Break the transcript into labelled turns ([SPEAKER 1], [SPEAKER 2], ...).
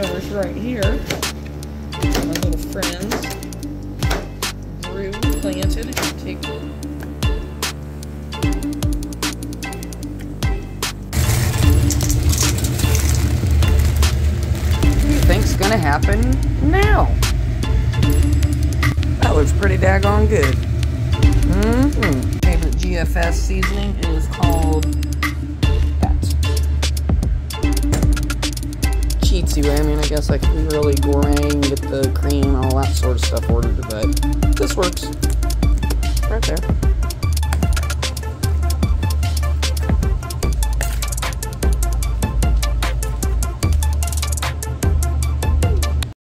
[SPEAKER 1] leftovers right here. My little friends grew, planted, take
[SPEAKER 2] What do you think's gonna happen now? That looks pretty daggone good. Mm-hmm. Favorite GFS seasoning is called I mean, I guess I could really gourmet, get the cream and all that sort of stuff ordered, but this works.